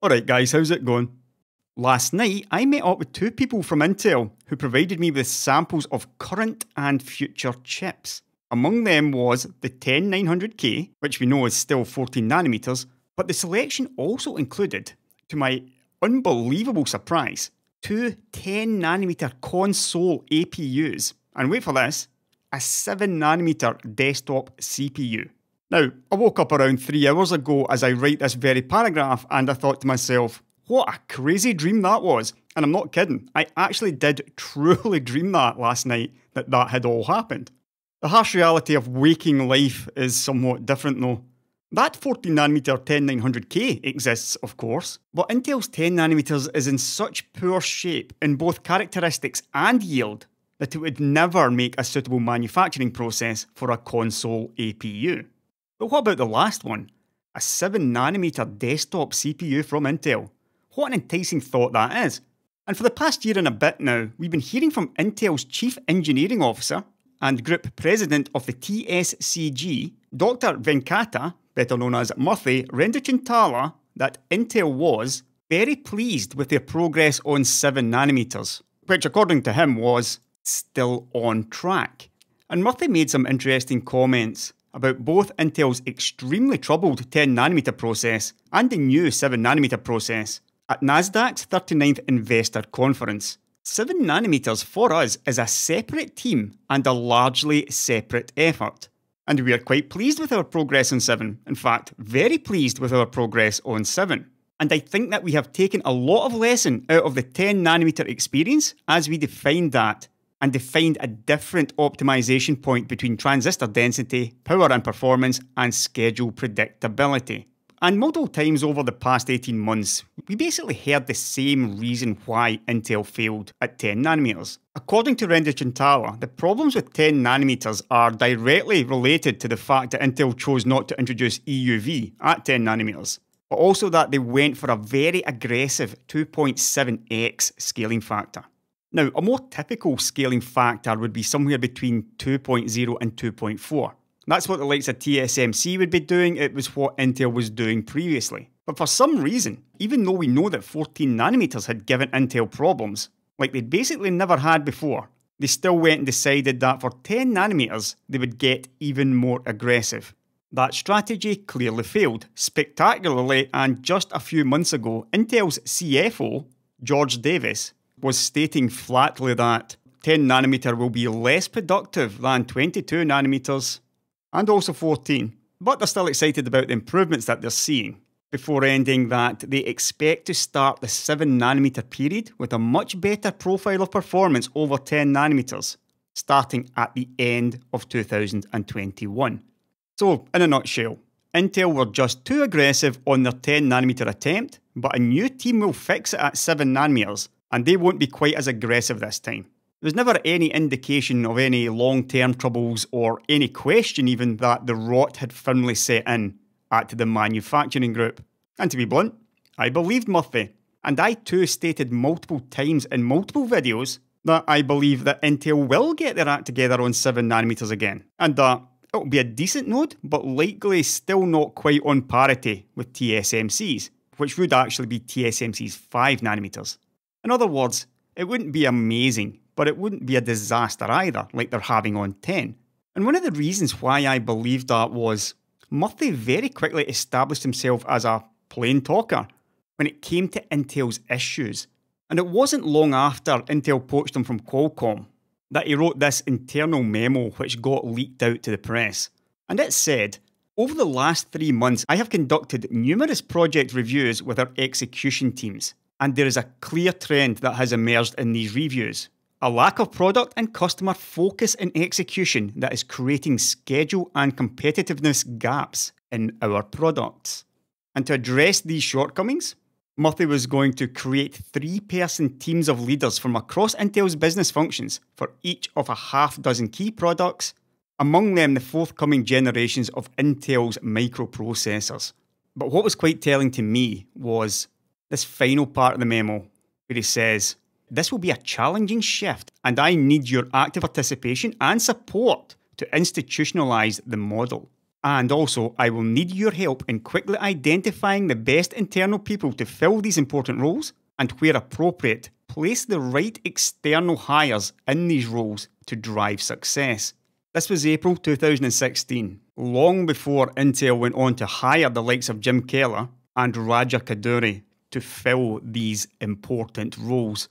Alright, guys, how's it going? Last night, I met up with two people from Intel who provided me with samples of current and future chips. Among them was the 10900K, which we know is still 14 nanometers, but the selection also included, to my unbelievable surprise, two 10 nanometer console APUs, and wait for this, a 7 nanometer desktop CPU. Now, I woke up around three hours ago as I write this very paragraph and I thought to myself, what a crazy dream that was. And I'm not kidding, I actually did truly dream that last night that that had all happened. The harsh reality of waking life is somewhat different though. That 14nm 10900K exists, of course, but Intel's 10nm is in such poor shape in both characteristics and yield that it would never make a suitable manufacturing process for a console APU. But what about the last one? A 7nm desktop CPU from Intel. What an enticing thought that is. And for the past year and a bit now, we've been hearing from Intel's Chief Engineering Officer and Group President of the TSCG, Dr. Venkata, better known as Murthy Renduchintala, that Intel was very pleased with their progress on 7nm, which according to him was still on track. And Murthy made some interesting comments about both Intel's extremely troubled 10nm process and the new 7nm process at Nasdaq's 39th Investor Conference. 7nm for us is a separate team and a largely separate effort. And we are quite pleased with our progress on 7. In fact, very pleased with our progress on 7. And I think that we have taken a lot of lesson out of the 10nm experience as we defined that and defined a different optimization point between transistor density, power and performance, and schedule predictability. And multiple times over the past 18 months, we basically heard the same reason why Intel failed at 10 nanometers. According to Renduchintala, the problems with 10 nanometers are directly related to the fact that Intel chose not to introduce EUV at 10 nanometers, but also that they went for a very aggressive 2.7x scaling factor. Now, a more typical scaling factor would be somewhere between 2.0 and 2.4. That's what the likes of TSMC would be doing, it was what Intel was doing previously. But for some reason, even though we know that 14 nanometers had given Intel problems, like they'd basically never had before, they still went and decided that for 10 nanometers they would get even more aggressive. That strategy clearly failed, spectacularly, and just a few months ago, Intel's CFO, George Davis, was stating flatly that 10 nanometer will be less productive than 22 nanometers and also 14. But they're still excited about the improvements that they're seeing. Before ending that, they expect to start the 7 nanometer period with a much better profile of performance over 10 nanometers, starting at the end of 2021. So, in a nutshell, Intel were just too aggressive on their 10 nanometer attempt, but a new team will fix it at 7 nanometers and they won't be quite as aggressive this time. There's never any indication of any long term troubles or any question even that the rot had firmly set in at the manufacturing group. And to be blunt, I believed Murthy, and I too stated multiple times in multiple videos that I believe that Intel will get their act together on 7nm again, and that it'll be a decent node, but likely still not quite on parity with TSMC's, which would actually be TSMC's 5nm. In other words, it wouldn't be amazing, but it wouldn't be a disaster either, like they're having on 10. And one of the reasons why I believed that was Murthy very quickly established himself as a plain talker when it came to Intel's issues. And it wasn't long after Intel poached him from Qualcomm that he wrote this internal memo which got leaked out to the press. And it said, Over the last three months, I have conducted numerous project reviews with our execution teams and there is a clear trend that has emerged in these reviews. A lack of product and customer focus and execution that is creating schedule and competitiveness gaps in our products. And to address these shortcomings, Murthy was going to create three person teams of leaders from across Intel's business functions for each of a half dozen key products, among them the forthcoming generations of Intel's microprocessors. But what was quite telling to me was this final part of the memo where he says, This will be a challenging shift, and I need your active participation and support to institutionalise the model. And also, I will need your help in quickly identifying the best internal people to fill these important roles and, where appropriate, place the right external hires in these roles to drive success. This was April 2016, long before Intel went on to hire the likes of Jim Keller and Raja Koduri to fill these important roles.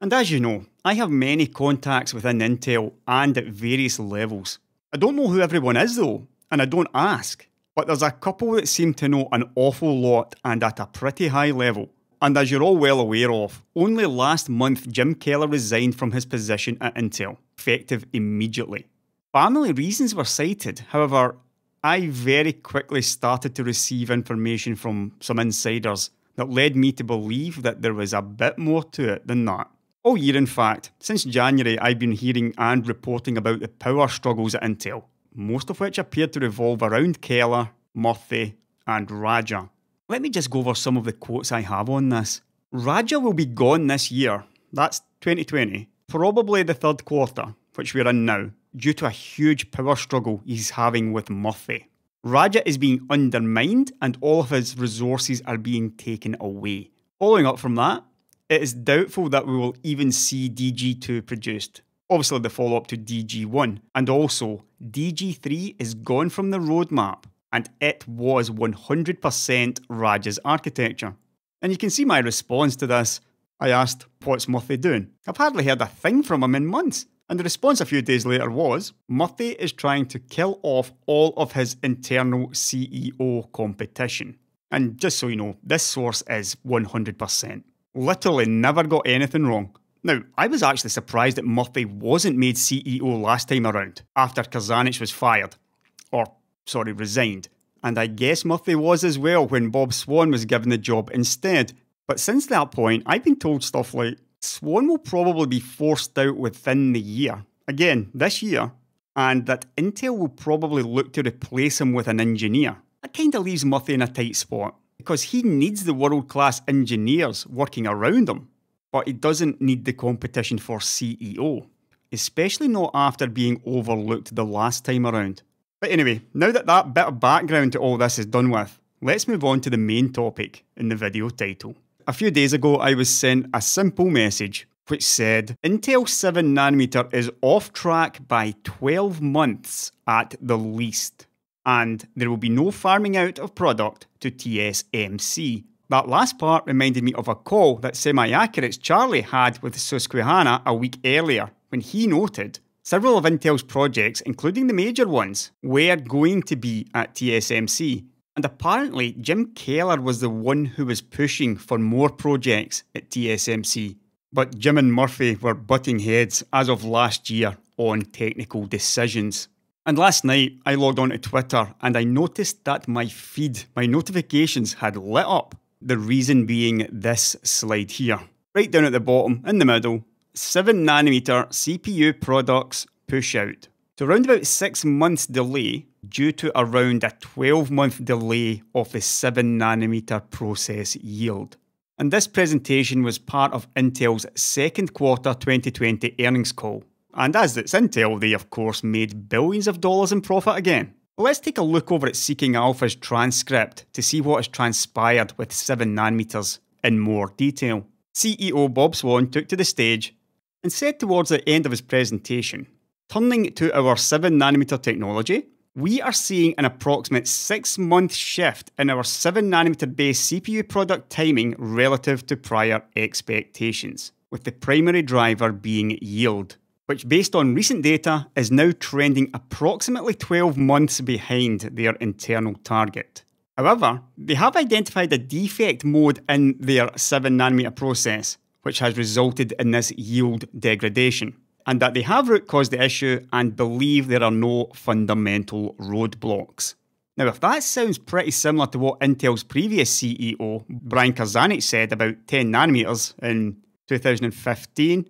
And as you know, I have many contacts within Intel and at various levels. I don't know who everyone is though, and I don't ask, but there's a couple that seem to know an awful lot and at a pretty high level. And as you're all well aware of, only last month Jim Keller resigned from his position at Intel, effective immediately. Family reasons were cited, however, I very quickly started to receive information from some insiders that led me to believe that there was a bit more to it than that. Oh, All year, in fact, since January, I've been hearing and reporting about the power struggles at Intel, most of which appeared to revolve around Keller, Murthy, and Raja. Let me just go over some of the quotes I have on this. Raja will be gone this year, that's 2020, probably the third quarter, which we're in now, due to a huge power struggle he's having with Murthy. Raja is being undermined and all of his resources are being taken away. Following up from that, it is doubtful that we will even see DG2 produced. Obviously, the follow up to DG1, and also DG3 is gone from the roadmap and it was 100% Raja's architecture. And you can see my response to this. I asked, What's Murthy doing? I've hardly heard a thing from him in months. And the response a few days later was Murthy is trying to kill off all of his internal CEO competition. And just so you know, this source is 100%. Literally never got anything wrong. Now, I was actually surprised that Murthy wasn't made CEO last time around, after Krzanich was fired. Or, sorry, resigned. And I guess Murthy was as well when Bob Swan was given the job instead. But since that point, I've been told stuff like, Swan will probably be forced out within the year, again, this year, and that Intel will probably look to replace him with an engineer. That kind of leaves Murthy in a tight spot, because he needs the world class engineers working around him, but he doesn't need the competition for CEO, especially not after being overlooked the last time around. But anyway, now that that bit of background to all this is done with, let's move on to the main topic in the video title. A few days ago, I was sent a simple message which said Intel 7nm is off track by 12 months at the least, and there will be no farming out of product to TSMC. That last part reminded me of a call that SemiAccurate's Charlie had with Susquehanna a week earlier when he noted several of Intel's projects, including the major ones, were going to be at TSMC and apparently, Jim Keller was the one who was pushing for more projects at TSMC. But Jim and Murthy were butting heads as of last year on technical decisions. And last night, I logged on to Twitter and I noticed that my feed, my notifications had lit up. The reason being this slide here. Right down at the bottom, in the middle, 7nm CPU products push out. So around about six months delay due to around a 12 month delay of the 7nm process yield. And this presentation was part of Intel's second quarter 2020 earnings call. And as it's Intel, they of course made billions of dollars in profit again. Let's take a look over at Seeking Alpha's transcript to see what has transpired with 7nm in more detail. CEO Bob Swan took to the stage and said towards the end of his presentation Turning to our 7nm technology, we are seeing an approximate 6 month shift in our 7nm based CPU product timing relative to prior expectations, with the primary driver being yield, which, based on recent data, is now trending approximately 12 months behind their internal target. However, they have identified a defect mode in their 7nm process, which has resulted in this yield degradation and that they have root caused the issue and believe there are no fundamental roadblocks. Now, if that sounds pretty similar to what Intel's previous CEO, Brian Krzanich, said about 10 nanometers in 2015,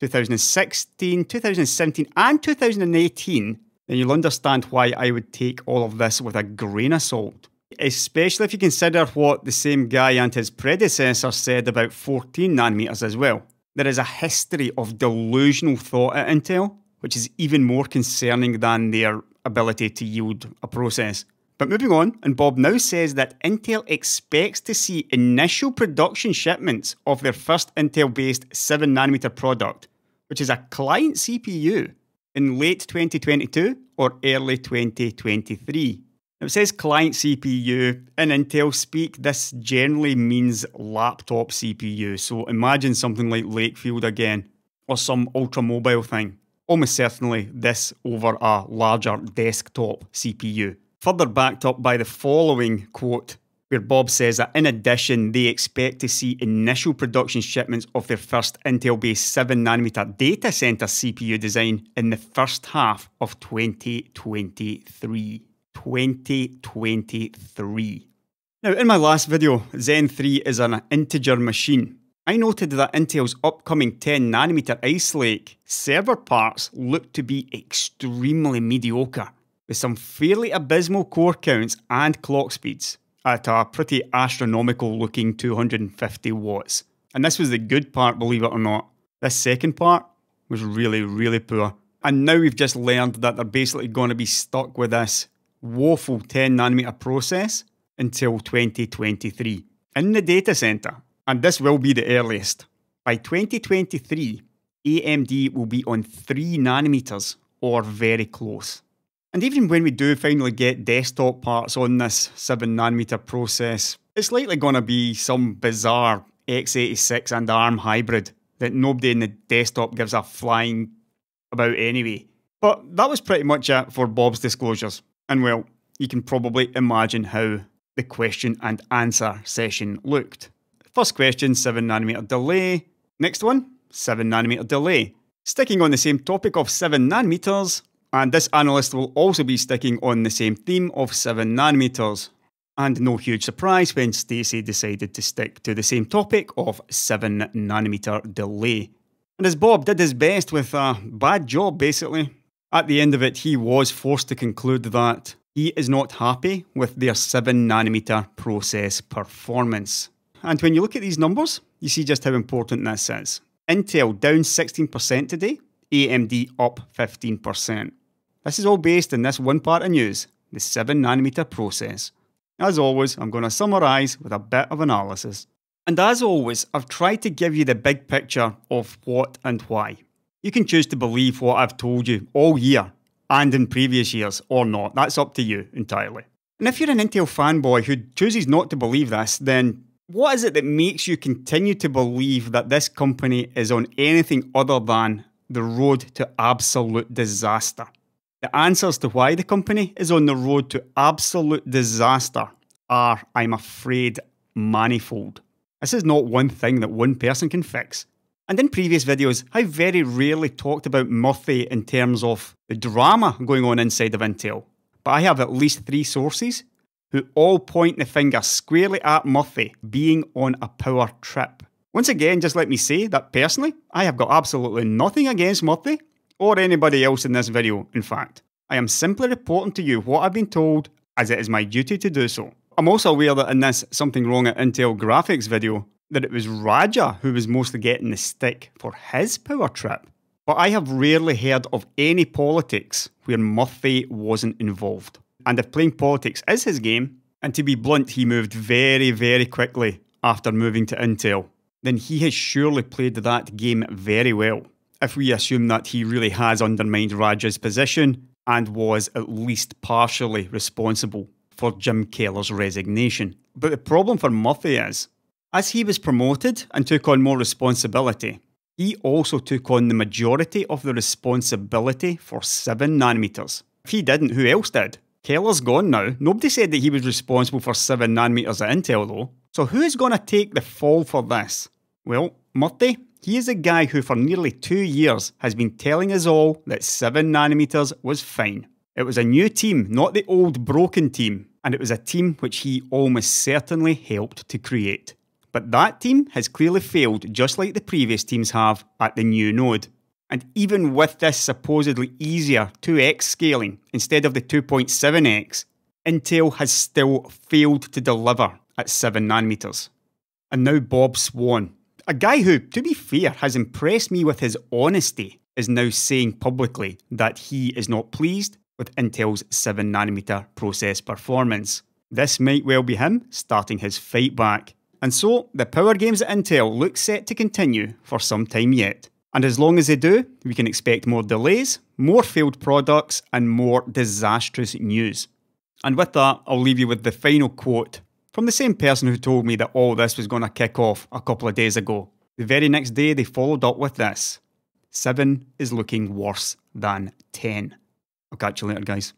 2016, 2017, and 2018, then you'll understand why I would take all of this with a grain of salt. Especially if you consider what the same guy and his predecessor said about 14 nanometers as well. There is a history of delusional thought at Intel, which is even more concerning than their ability to yield a process. But moving on, and Bob now says that Intel expects to see initial production shipments of their first Intel based 7nm product, which is a client CPU, in late 2022 or early 2023. It says client CPU. In Intel speak, this generally means laptop CPU. So imagine something like Lakefield again, or some ultra mobile thing. Almost certainly this over a larger desktop CPU further backed up by the following quote, where Bob says that in addition, they expect to see initial production shipments of their first Intel based 7nm data center CPU design in the first half of 2023. 2023. Now, in my last video, Zen 3 is an integer machine. I noted that Intel's upcoming 10nm Ice Lake server parts look to be extremely mediocre with some fairly abysmal core counts and clock speeds at a pretty astronomical looking 250 watts. And this was the good part, believe it or not. This second part was really, really poor. And now we've just learned that they're basically going to be stuck with this woeful 10 nanometer process until 2023 in the data center. And this will be the earliest. By 2023, AMD will be on 3 nanometers or very close. And even when we do finally get desktop parts on this 7 nanometer process, it's likely going to be some bizarre x86 and ARM hybrid that nobody in the desktop gives a flying about anyway. But that was pretty much it for Bob's disclosures. And well, you can probably imagine how the question and answer session looked. First question 7nm delay. Next one 7nm delay. Sticking on the same topic of 7 nanometers, and this analyst will also be sticking on the same theme of 7 nanometers. And no huge surprise when Stacy decided to stick to the same topic of 7 nanometer delay. And as Bob did his best with a bad job basically, at the end of it he was forced to conclude that he is not happy with their 7 nanometer process performance. And when you look at these numbers, you see just how important this is. Intel down 16% today, AMD up 15%. This is all based in this one part of news, the 7nm process. As always, I'm going to summarise with a bit of analysis. And as always, I've tried to give you the big picture of what and why. You can choose to believe what I've told you all year and in previous years or not. That's up to you entirely. And if you're an Intel fanboy who chooses not to believe this, then what is it that makes you continue to believe that this company is on anything other than the road to absolute disaster? The answers to why the company is on the road to absolute disaster are, I'm afraid, manifold. This is not one thing that one person can fix. And in previous videos, I very rarely talked about Murthy in terms of the drama going on inside of Intel. But I have at least three sources who all point the finger squarely at Murthy being on a power trip. Once again, just let me say that personally, I have got absolutely nothing against Murthy or anybody else in this video, in fact. I am simply reporting to you what I've been told, as it is my duty to do so. I'm also aware that in this Something Wrong at Intel Graphics video, that it was Raja who was mostly getting the stick for his power trip. But I have rarely heard of any politics where Murthy wasn't involved. And if playing politics is his game, and to be blunt, he moved very, very quickly after moving to Intel, then he has surely played that game very well if we assume that he really has undermined Raja's position and was at least partially responsible for Jim Keller's resignation. But the problem for Murthy is, as he was promoted and took on more responsibility, he also took on the majority of the responsibility for 7 nanometers. If he didn't, who else did? Keller's gone now. Nobody said that he was responsible for 7 nanometers at Intel though. So who's going to take the fall for this? Well, Murthy he is a guy who, for nearly two years, has been telling us all that 7 nanometers was fine. It was a new team, not the old broken team, and it was a team which he almost certainly helped to create. But that team has clearly failed, just like the previous teams have at the new node. And even with this supposedly easier 2x scaling instead of the 2.7x, Intel has still failed to deliver at 7 nanometers. And now Bob Swan, a guy who, to be fair, has impressed me with his honesty is now saying publicly that he is not pleased with Intel's 7 nanometer process performance. This might well be him starting his fight back. And so, the power games at Intel look set to continue for some time yet. And as long as they do, we can expect more delays, more failed products, and more disastrous news. And with that, I'll leave you with the final quote from the same person who told me that all this was going to kick off a couple of days ago. The very next day, they followed up with this 7 is looking worse than 10. I'll catch you later, guys.